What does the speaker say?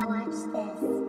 Watch this.